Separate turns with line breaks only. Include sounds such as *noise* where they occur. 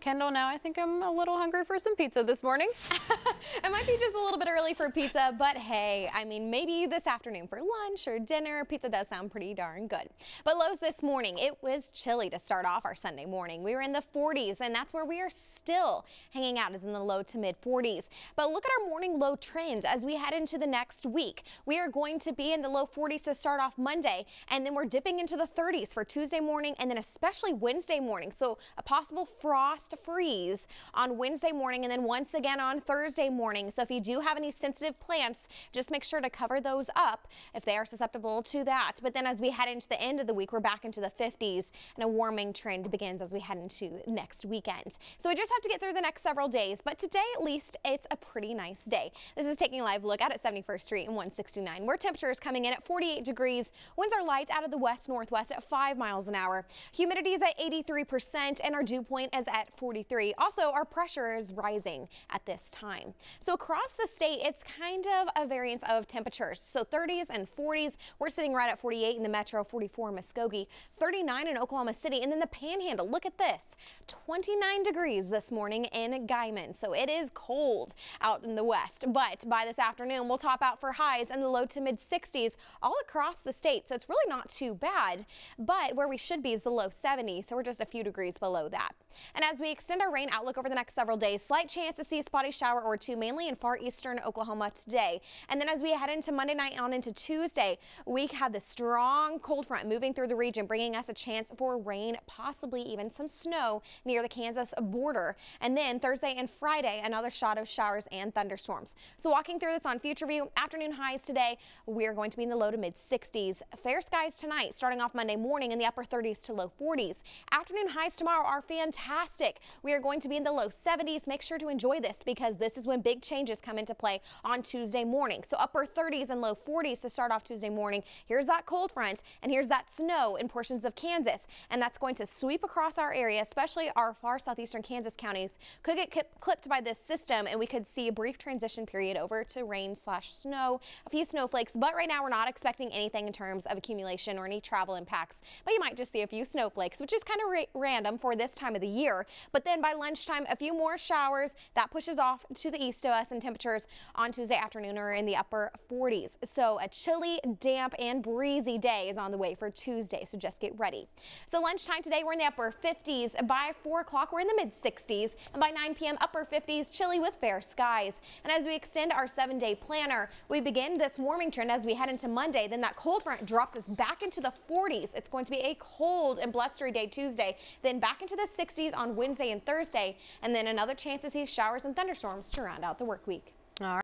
Kendall, now I think I'm a little hungry for some pizza this morning. *laughs* *laughs*
it might be just a little bit early for pizza, but hey, I mean, maybe this afternoon for lunch or dinner, pizza does sound pretty darn good. But lows this morning, it was chilly to start off our Sunday morning. We were in the 40s, and that's where we are still hanging out is in the low to mid 40s. But look at our morning low trend as we head into the next week. We are going to be in the low 40s to start off Monday, and then we're dipping into the 30s for Tuesday morning, and then especially Wednesday morning. So a possible frost freeze on Wednesday morning and then once again on Thursday morning. So if you do have any sensitive plants, just make sure to cover those up if they are susceptible to that. But then as we head into the end of the week, we're back into the 50s and a warming trend begins as we head into next weekend. So we just have to get through the next several days. But today, at least, it's a pretty nice day. This is taking a live look out at 71st Street and 169, where temperature is coming in at 48 degrees. Winds are light out of the west northwest at 5 miles an hour. Humidity is at 83% and our dew point is at 43. Also, our pressure is rising at this time. So across the state, it's kind of a variance of temperatures. So 30s and 40s, we're sitting right at 48 in the metro, 44 in Muskogee, 39 in Oklahoma City, and then the panhandle. Look at this, 29 degrees this morning in Guymon. So it is cold out in the west, but by this afternoon, we'll top out for highs in the low to mid 60s all across the state. So it's really not too bad, but where we should be is the low 70s. So we're just a few degrees below that. And as we extend our rain outlook over the next several days. Slight chance to see a spotty shower or two, mainly in far eastern Oklahoma today. And then as we head into Monday night on into Tuesday, we have the strong cold front moving through the region, bringing us a chance for rain, possibly even some snow near the Kansas border. And then Thursday and Friday, another shot of showers and thunderstorms. So walking through this on Future View, afternoon highs today, we're going to be in the low to mid 60s. Fair skies tonight, starting off Monday morning in the upper 30s to low 40s. Afternoon highs tomorrow are fantastic. We are going to be in the low 70s. Make sure to enjoy this because this is when big changes come into play on Tuesday morning. So upper 30s and low 40s to start off Tuesday morning. Here's that cold front and here's that snow in portions of Kansas. And that's going to sweep across our area, especially our far southeastern Kansas counties. Could get clipped by this system and we could see a brief transition period over to rain slash snow, a few snowflakes. But right now we're not expecting anything in terms of accumulation or any travel impacts. But you might just see a few snowflakes, which is kind of random for this time of the year. But then by lunchtime, a few more showers. That pushes off to the east of us and temperatures on Tuesday afternoon are in the upper 40s. So a chilly, damp and breezy day is on the way for Tuesday. So just get ready. So lunchtime today, we're in the upper 50s. By 4 o'clock, we're in the mid 60s. And by 9 p.m., upper 50s, chilly with fair skies. And as we extend our seven day planner, we begin this warming trend as we head into Monday. Then that cold front drops us back into the 40s. It's going to be a cold and blustery day Tuesday, then back into the 60s on Wednesday and Thursday, and then another chance to see showers and thunderstorms to round out the work week. All right.